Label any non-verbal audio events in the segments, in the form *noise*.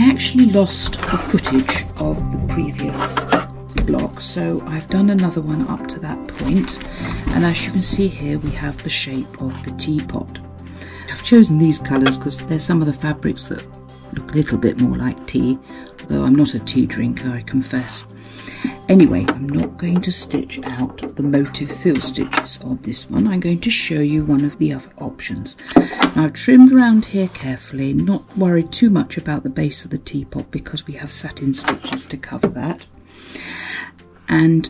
I actually lost the footage of the previous block so I've done another one up to that point and as you can see here we have the shape of the teapot. I've chosen these colours because they're some of the fabrics that look a little bit more like tea although I'm not a tea drinker I confess. Anyway, I'm not going to stitch out the motif fill stitches on this one. I'm going to show you one of the other options. Now, I've trimmed around here carefully, not worried too much about the base of the teapot because we have satin stitches to cover that. And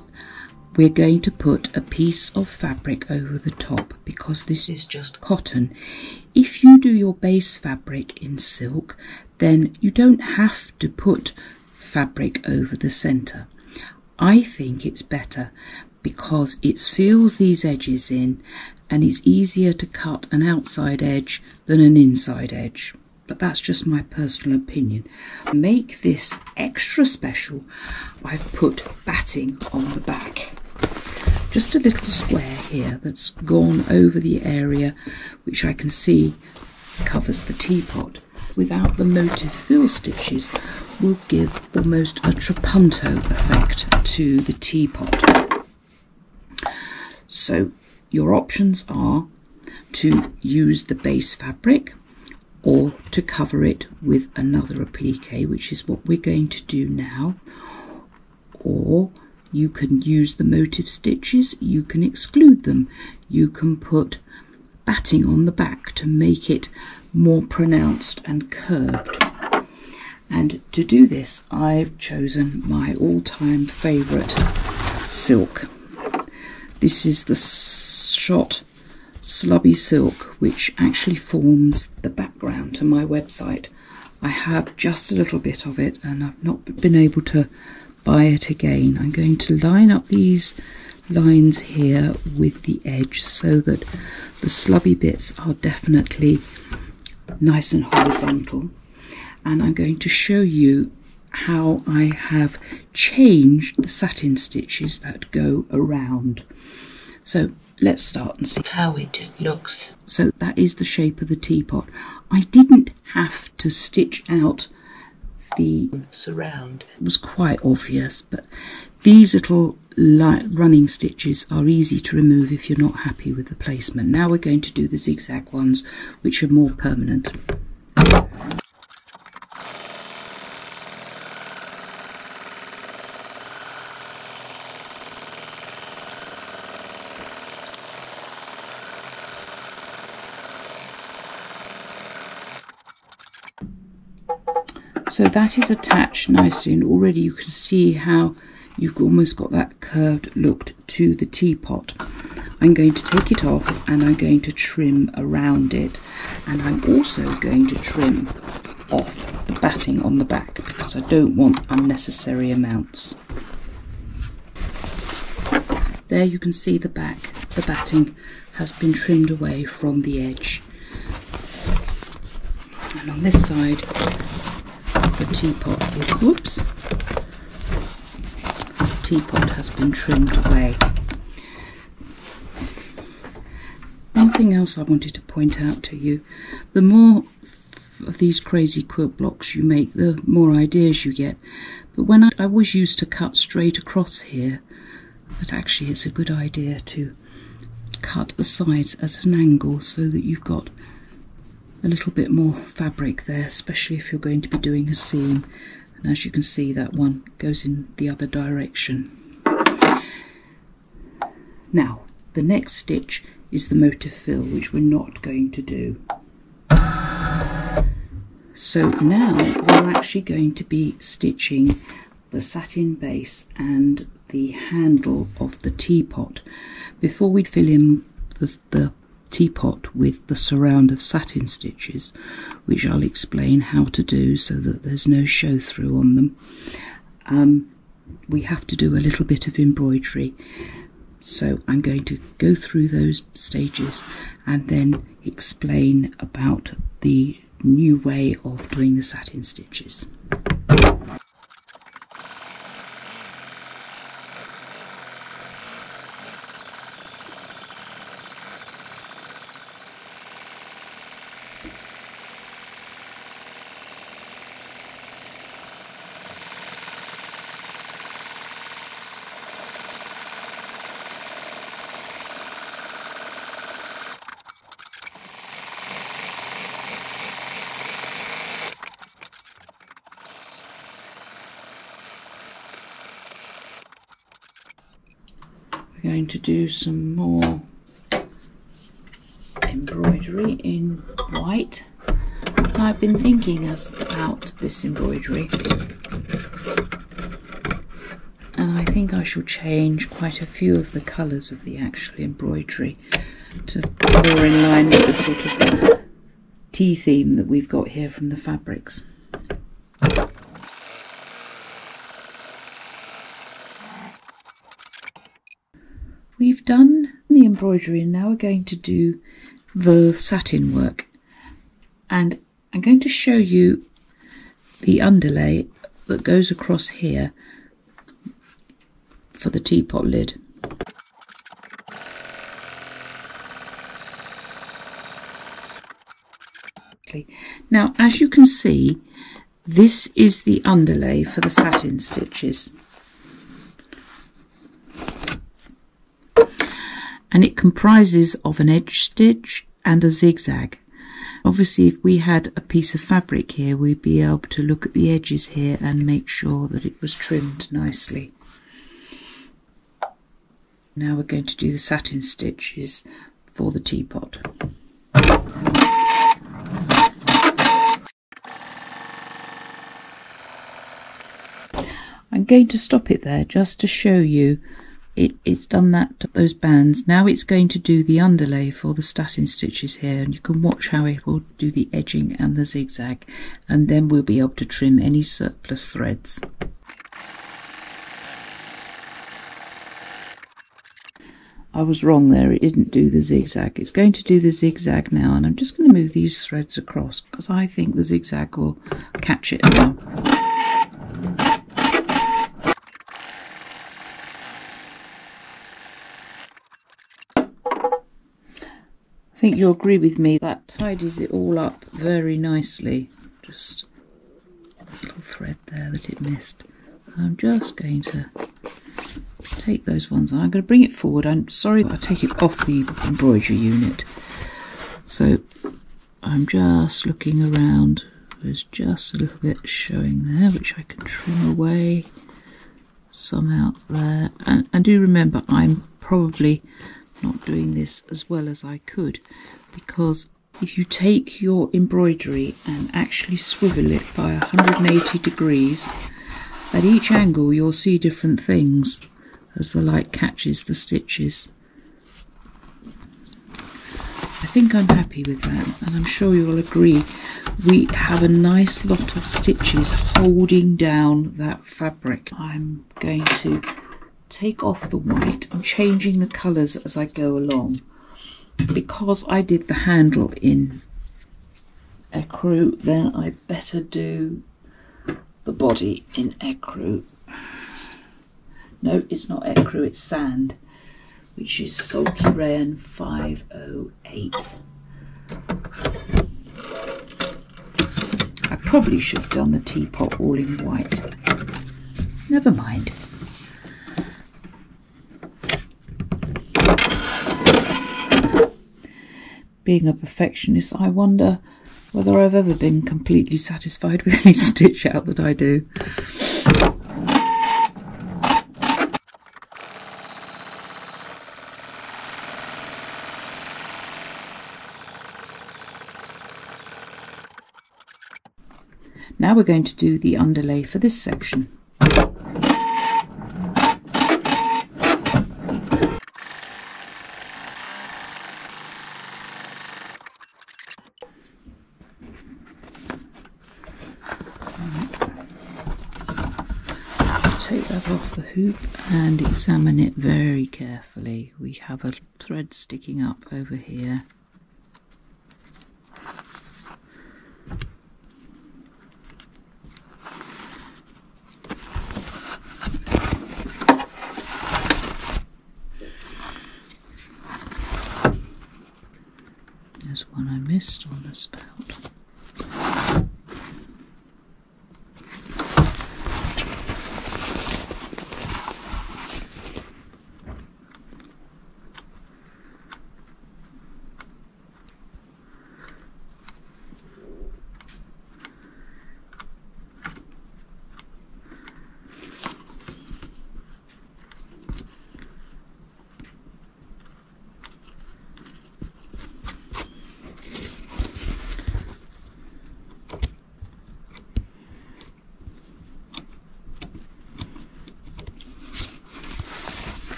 we're going to put a piece of fabric over the top because this is just cotton. If you do your base fabric in silk, then you don't have to put fabric over the centre. I think it's better because it seals these edges in and it's easier to cut an outside edge than an inside edge. But that's just my personal opinion. Make this extra special, I've put batting on the back. Just a little square here that's gone over the area which I can see covers the teapot without the motif fill stitches will give almost a trapunto effect to the teapot. So your options are to use the base fabric or to cover it with another applique, which is what we're going to do now. Or you can use the motif stitches, you can exclude them, you can put batting on the back to make it more pronounced and curved. And to do this, I've chosen my all-time favourite silk. This is the Shot Slubby Silk, which actually forms the background to my website. I have just a little bit of it and I've not been able to buy it again. I'm going to line up these lines here with the edge so that the slubby bits are definitely nice and horizontal and I'm going to show you how I have changed the satin stitches that go around. So let's start and see how it looks. So that is the shape of the teapot. I didn't have to stitch out the surround. It was quite obvious, but these little running stitches are easy to remove if you're not happy with the placement. Now we're going to do the zigzag ones, which are more permanent. So that is attached nicely and already you can see how you've almost got that curved look to the teapot. I'm going to take it off and I'm going to trim around it and I'm also going to trim off the batting on the back because I don't want unnecessary amounts. There you can see the back, the batting has been trimmed away from the edge. And on this side the teapot is, whoops, teapot has been trimmed away. One thing else I wanted to point out to you, the more of these crazy quilt blocks you make, the more ideas you get. But when I, I was used to cut straight across here, but actually it's a good idea to cut the sides at an angle so that you've got a little bit more fabric there, especially if you're going to be doing a seam. And as you can see, that one goes in the other direction. Now, the next stitch is the motif fill, which we're not going to do. So now we're actually going to be stitching the satin base and the handle of the teapot before we fill in the, the teapot with the surround of satin stitches, which I'll explain how to do so that there's no show through on them. Um, we have to do a little bit of embroidery. So I'm going to go through those stages and then explain about the new way of doing the satin stitches. Going to do some more embroidery in white. I've been thinking as about this embroidery and I think I shall change quite a few of the colours of the actual embroidery to more in line with the sort of tea theme that we've got here from the fabrics. We've done the embroidery and now we're going to do the satin work and I'm going to show you the underlay that goes across here for the teapot lid. Now as you can see this is the underlay for the satin stitches and it comprises of an edge stitch and a zigzag. Obviously if we had a piece of fabric here we'd be able to look at the edges here and make sure that it was trimmed nicely. Now we're going to do the satin stitches for the teapot. I'm going to stop it there just to show you it, it's done that those bands. Now it's going to do the underlay for the satin stitches here and you can watch how it will do the edging and the zigzag and then we'll be able to trim any surplus threads. I was wrong there, it didn't do the zigzag. It's going to do the zigzag now and I'm just going to move these threads across because I think the zigzag will catch it now. I think you'll agree with me that tidies it all up very nicely. Just a little thread there that it missed. I'm just going to take those ones and I'm going to bring it forward. I'm sorry I take it off the embroidery unit. So I'm just looking around. There's just a little bit showing there which I can trim away. Some out there. And, and do remember I'm probably not doing this as well as I could because if you take your embroidery and actually swivel it by 180 degrees at each angle you'll see different things as the light catches the stitches. I think I'm happy with that and I'm sure you'll agree we have a nice lot of stitches holding down that fabric. I'm going to take off the white. I'm changing the colours as I go along. Because I did the handle in ecru, then I better do the body in ecru. No, it's not ecru, it's sand, which is Sulky Rayon 508. I probably should have done the teapot all in white. Never mind. Being a perfectionist, I wonder whether I've ever been completely satisfied with any *laughs* stitch out that I do. Now we're going to do the underlay for this section. Take that off the hoop and examine it very carefully. We have a thread sticking up over here.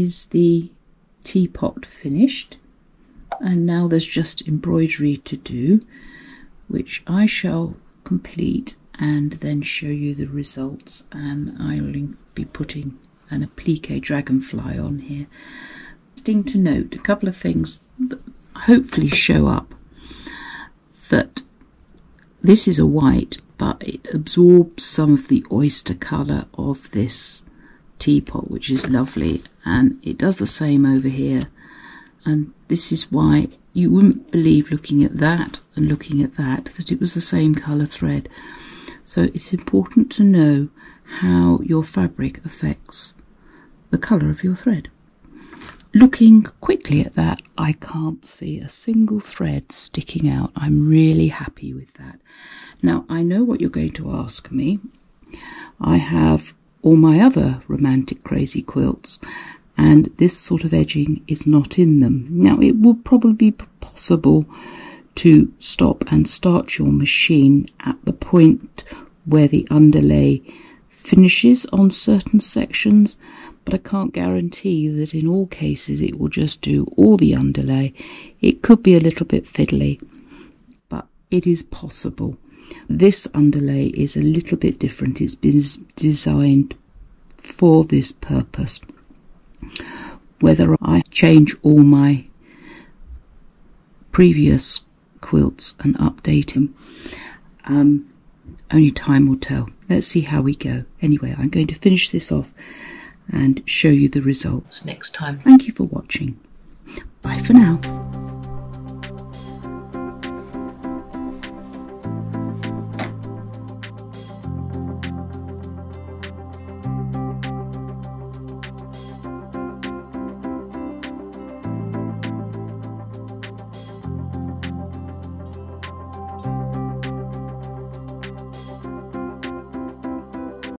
Is the teapot finished and now there's just embroidery to do which I shall complete and then show you the results and I'll be putting an applique dragonfly on here. Interesting to note a couple of things that hopefully show up that this is a white but it absorbs some of the oyster colour of this teapot which is lovely and it does the same over here and this is why you wouldn't believe looking at that and looking at that that it was the same colour thread. So it's important to know how your fabric affects the colour of your thread. Looking quickly at that, I can't see a single thread sticking out. I'm really happy with that. Now, I know what you're going to ask me. I have all my other romantic crazy quilts and this sort of edging is not in them. Now it would probably be possible to stop and start your machine at the point where the underlay finishes on certain sections but I can't guarantee that in all cases it will just do all the underlay. It could be a little bit fiddly but it is possible. This underlay is a little bit different. It's been designed for this purpose whether I change all my previous quilts and update them. Um, only time will tell. Let's see how we go. Anyway, I'm going to finish this off and show you the results next time. Thank you for watching. Bye for now.